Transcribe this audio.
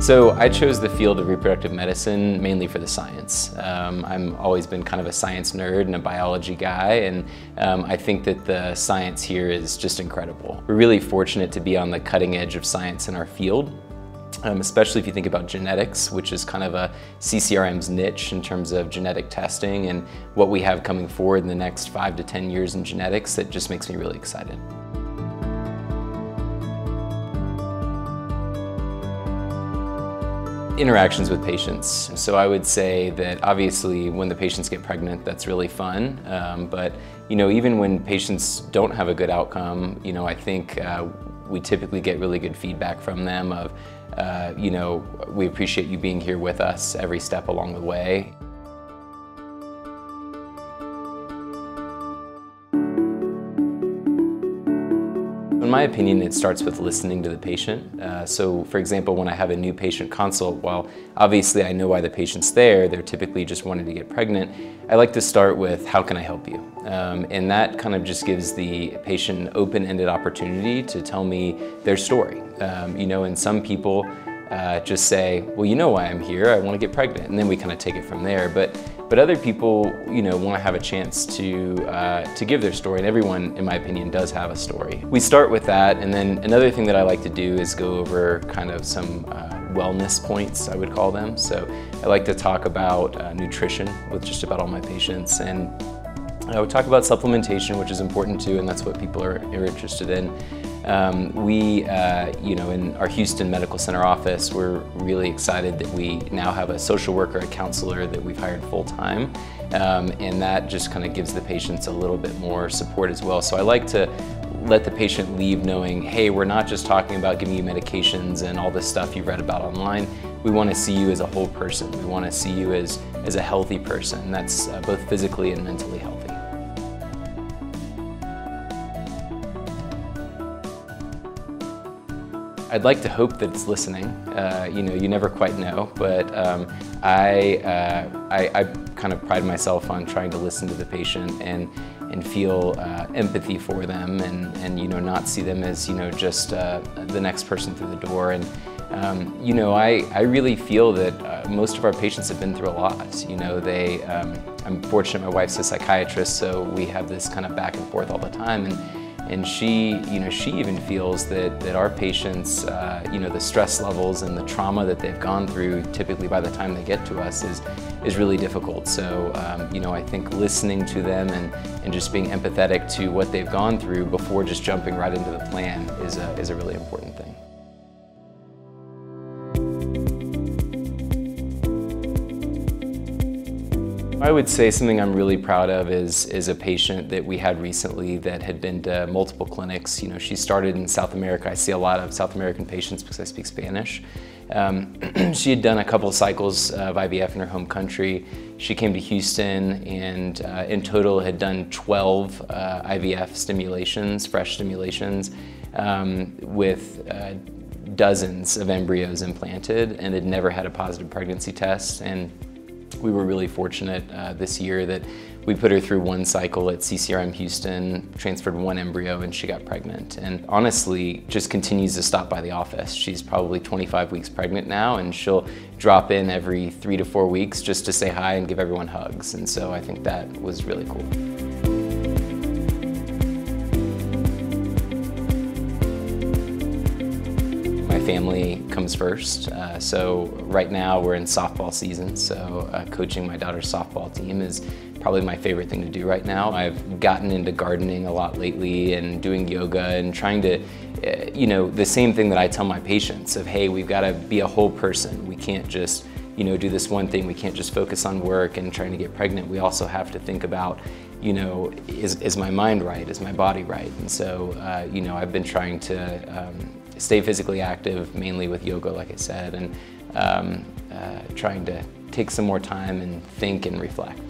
So I chose the field of reproductive medicine mainly for the science. Um, I've always been kind of a science nerd and a biology guy, and um, I think that the science here is just incredible. We're really fortunate to be on the cutting edge of science in our field. Um, especially if you think about genetics, which is kind of a CCRM's niche in terms of genetic testing and what we have coming forward in the next five to 10 years in genetics, that just makes me really excited. Interactions with patients. So I would say that obviously when the patients get pregnant, that's really fun. Um, but you know, even when patients don't have a good outcome, you know, I think uh, we typically get really good feedback from them of, uh, you know, we appreciate you being here with us every step along the way. My opinion, it starts with listening to the patient. Uh, so for example, when I have a new patient consult, while obviously I know why the patient's there, they're typically just wanting to get pregnant, I like to start with, how can I help you? Um, and that kind of just gives the patient an open-ended opportunity to tell me their story. Um, you know, and some people uh, just say, well, you know why I'm here, I want to get pregnant. And then we kind of take it from there. But, but other people, you know, want to have a chance to, uh, to give their story, and everyone, in my opinion, does have a story. We start with that, and then another thing that I like to do is go over kind of some uh, wellness points, I would call them. So I like to talk about uh, nutrition with just about all my patients, and I would talk about supplementation, which is important too, and that's what people are, are interested in. Um, we, uh, you know, in our Houston Medical Center office, we're really excited that we now have a social worker, a counselor that we've hired full time. Um, and that just kind of gives the patients a little bit more support as well. So I like to let the patient leave knowing, hey, we're not just talking about giving you medications and all this stuff you've read about online. We want to see you as a whole person. We want to see you as, as a healthy person that's uh, both physically and mentally healthy. I'd like to hope that it's listening. Uh, you know, you never quite know, but um, I, uh, I, I, kind of pride myself on trying to listen to the patient and, and feel uh, empathy for them and, and, you know, not see them as, you know, just uh, the next person through the door. And, um, you know, I, I really feel that uh, most of our patients have been through a lot. You know, they, um, I'm fortunate my wife's a psychiatrist, so we have this kind of back and forth all the time. And, and she, you know, she even feels that, that our patients, uh, you know, the stress levels and the trauma that they've gone through typically by the time they get to us is, is really difficult. So, um, you know, I think listening to them and, and just being empathetic to what they've gone through before just jumping right into the plan is a, is a really important thing. I would say something I'm really proud of is, is a patient that we had recently that had been to multiple clinics. You know, she started in South America. I see a lot of South American patients because I speak Spanish. Um, she had done a couple of cycles of IVF in her home country. She came to Houston and uh, in total had done 12 uh, IVF stimulations, fresh stimulations, um, with uh, dozens of embryos implanted and had never had a positive pregnancy test. And we were really fortunate uh, this year that we put her through one cycle at CCRM Houston, transferred one embryo, and she got pregnant. And honestly, just continues to stop by the office. She's probably 25 weeks pregnant now, and she'll drop in every three to four weeks just to say hi and give everyone hugs. And so I think that was really cool. Family comes first. Uh, so right now we're in softball season, so uh, coaching my daughter's softball team is probably my favorite thing to do right now. I've gotten into gardening a lot lately and doing yoga and trying to, uh, you know, the same thing that I tell my patients of, hey, we've got to be a whole person. We can't just, you know, do this one thing. We can't just focus on work and trying to get pregnant. We also have to think about, you know, is, is my mind right? Is my body right? And so, uh, you know, I've been trying to um, stay physically active, mainly with yoga, like I said, and um, uh, trying to take some more time and think and reflect.